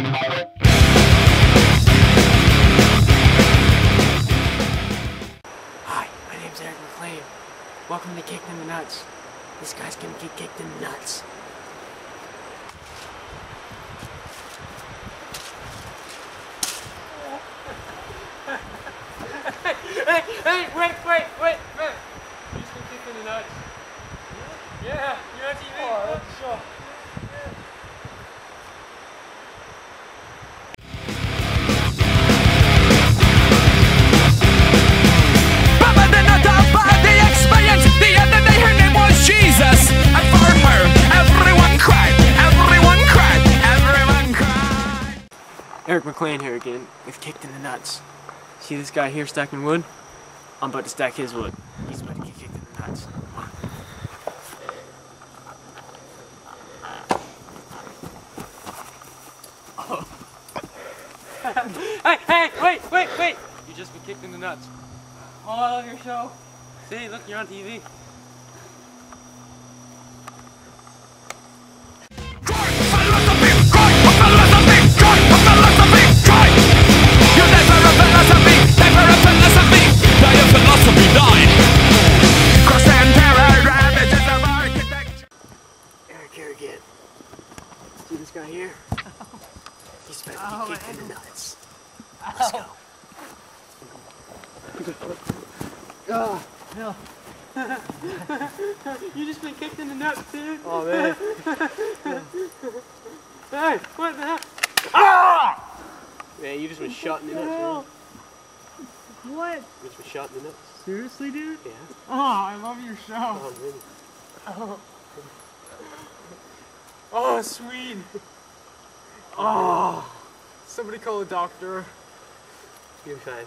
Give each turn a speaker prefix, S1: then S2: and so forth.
S1: Hi, my name is Eric McLean. Welcome to Kicked in the Nuts. This guy's gonna get kicked in the nuts. hey, hey, wait, wait, wait, wait. He's been kicking the nuts. Yeah, you're on TV. Oh, sure. Eric McLean here again with Kicked in the Nuts. See this guy here stacking wood? I'm about to stack his wood. He's about to get kicked in the nuts. On. hey, hey, wait, wait, wait! You just been kicked in the nuts. Oh, I love your show. See, look, you're on TV. Here? He's about to get kicked in the nuts. Let's go. Oh, hell. you just been kicked in the nuts, dude. Oh, man. hey, what the hell? Ah! Man, you just been shot in the nuts, man.
S2: What?
S1: You just been shot in the nuts.
S2: Seriously, dude?
S1: Yeah.
S2: Oh, I love your show.
S1: Oh, man. Oh, sweet. Oh.
S2: Somebody call a doctor.
S1: You're fine.